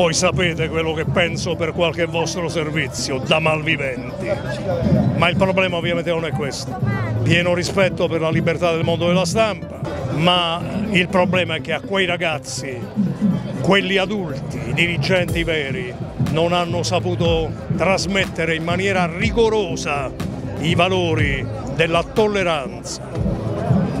Voi sapete quello che penso per qualche vostro servizio, da malviventi. Ma il problema ovviamente non è questo. Pieno rispetto per la libertà del mondo della stampa, ma il problema è che a quei ragazzi, quelli adulti, i dirigenti veri, non hanno saputo trasmettere in maniera rigorosa i valori della tolleranza,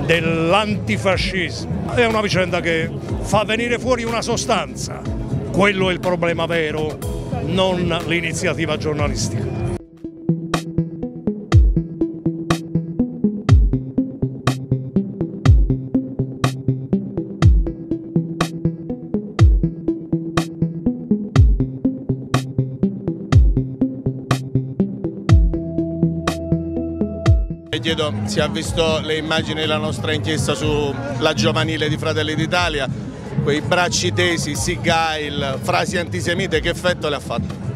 dell'antifascismo. È una vicenda che fa venire fuori una sostanza. Quello è il problema vero, non l'iniziativa giornalistica. chiedo se ha visto le immagini della nostra inchiesta sulla giovanile di Fratelli d'Italia, quei bracci tesi, Sigail, frasi antisemite, che effetto le ha fatto?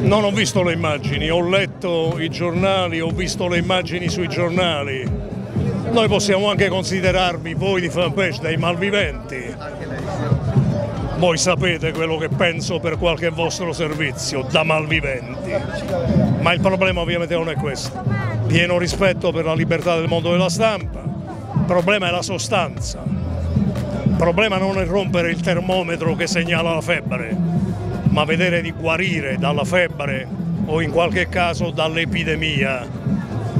Non ho visto le immagini, ho letto i giornali, ho visto le immagini sui giornali. Noi possiamo anche considerarvi, voi di fanpage, dei malviventi. Voi sapete quello che penso per qualche vostro servizio, da malviventi. Ma il problema ovviamente non è questo pieno rispetto per la libertà del mondo della stampa, il problema è la sostanza, problema non è rompere il termometro che segnala la febbre, ma vedere di guarire dalla febbre o in qualche caso dall'epidemia.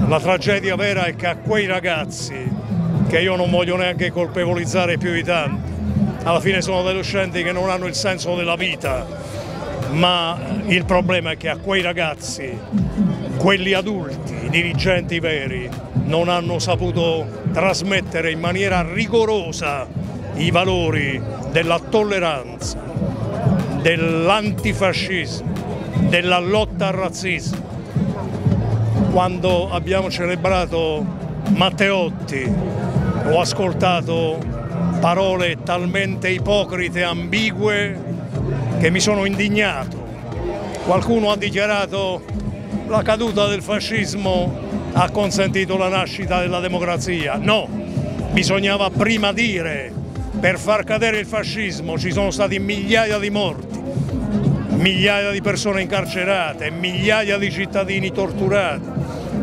La tragedia vera è che a quei ragazzi, che io non voglio neanche colpevolizzare più di tanto, alla fine sono adolescenti che non hanno il senso della vita, ma il problema è che a quei ragazzi, quelli adulti, i dirigenti veri non hanno saputo trasmettere in maniera rigorosa i valori della tolleranza, dell'antifascismo, della lotta al razzismo. Quando abbiamo celebrato Matteotti ho ascoltato parole talmente ipocrite e ambigue che mi sono indignato. Qualcuno ha dichiarato la caduta del fascismo ha consentito la nascita della democrazia. No, bisognava prima dire per far cadere il fascismo ci sono stati migliaia di morti, migliaia di persone incarcerate, migliaia di cittadini torturati.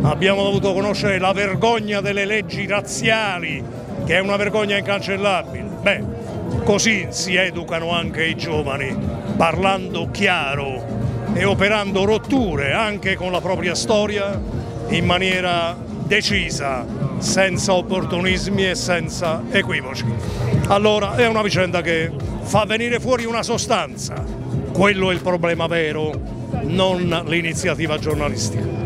Abbiamo dovuto conoscere la vergogna delle leggi razziali, che è una vergogna incancellabile. Beh, così si educano anche i giovani, parlando chiaro, e operando rotture anche con la propria storia in maniera decisa, senza opportunismi e senza equivoci. Allora è una vicenda che fa venire fuori una sostanza, quello è il problema vero, non l'iniziativa giornalistica.